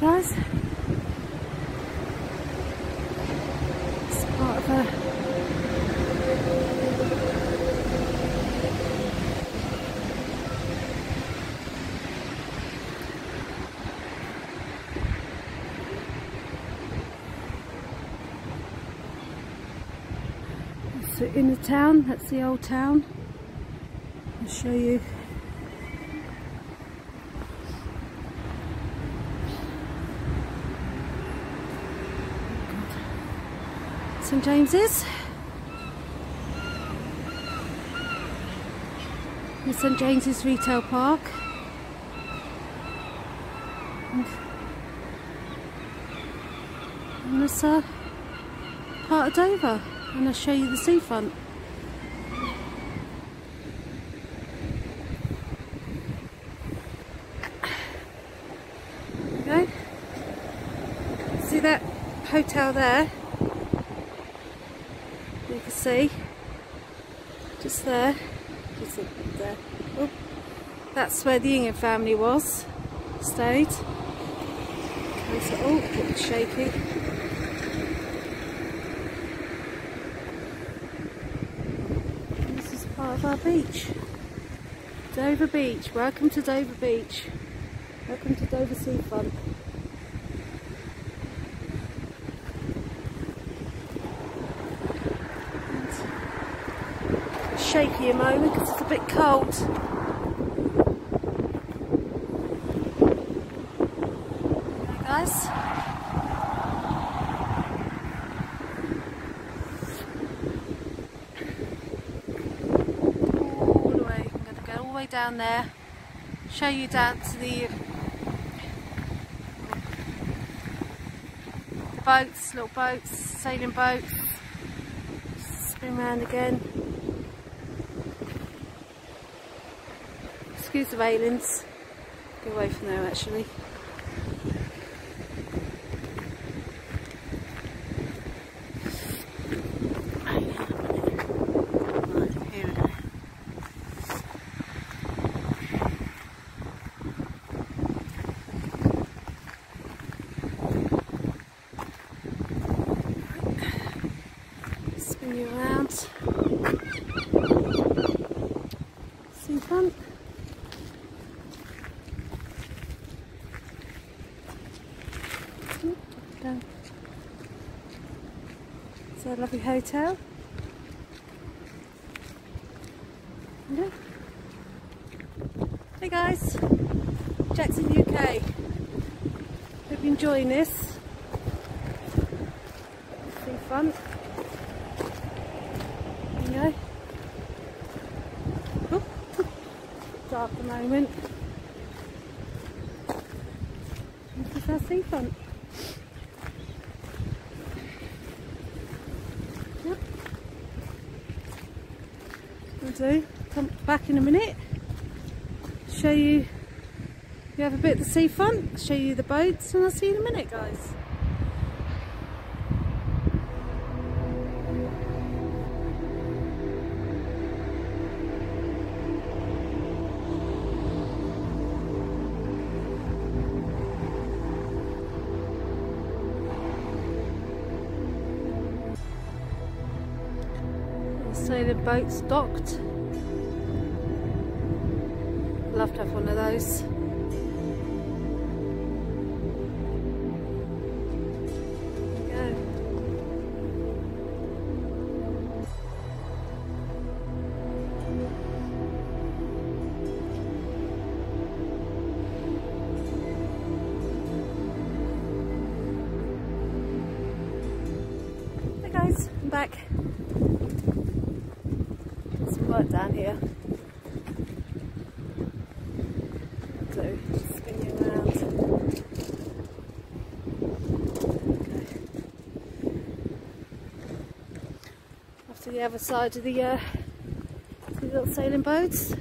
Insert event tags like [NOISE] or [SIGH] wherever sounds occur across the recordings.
Guys. It's part of a So in the town, that's the old town. I'll show you. St James's. The St James's Retail Park. And, this uh, part of Dover and I'll show you the seafront. Okay. See that hotel there? You can see just there, just there. Oh, that's where the Ingham family was, stayed. Okay, so, oh, it's shaky. This is part of our beach. Dover Beach. Welcome to Dover Beach. Welcome to Dover Seafront. Shaky a moment because it's a bit cold. Okay guys. All the way down there, show you down to the, the boats, little boats, sailing boats, spin around again. Excuse the railings, go away from there actually. spin you around. Some fun. Down. It's a lovely hotel. Yeah. Hey guys, Jack's in UK. Hope you're enjoying this. It's fun. There you go. Dark at the moment. This is our seafront. Do. Come back in a minute. Show you. You have a bit of the seafront. Show you the boats, and I'll see you in a minute, guys. Sailing boats docked. Love to have one of those. Guys, I'm back work down here. So spin around. Okay. Off to the other side of the, uh, little sailing boats.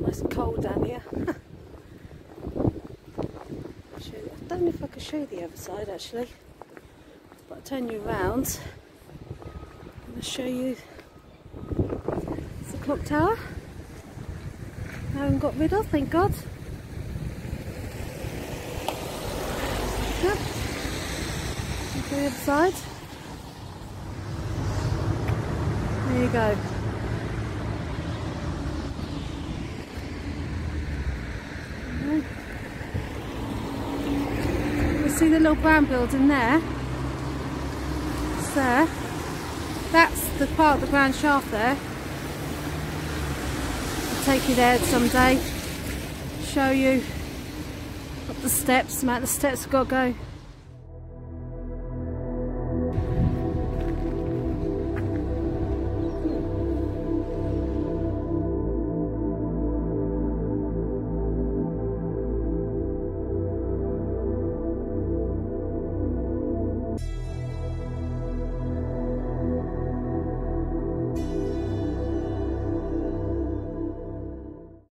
Nice and cold down here. [LAUGHS] I don't know if I can show you the other side actually but I'll turn you around and I'll show you the clock tower I haven't got rid of, thank God. Yep. the other side. There you go. See the little brown building there? There. That's the part of the grand shaft there. I'll take you there someday. Show you up the steps, amount the steps have got to go.